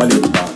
Valeu.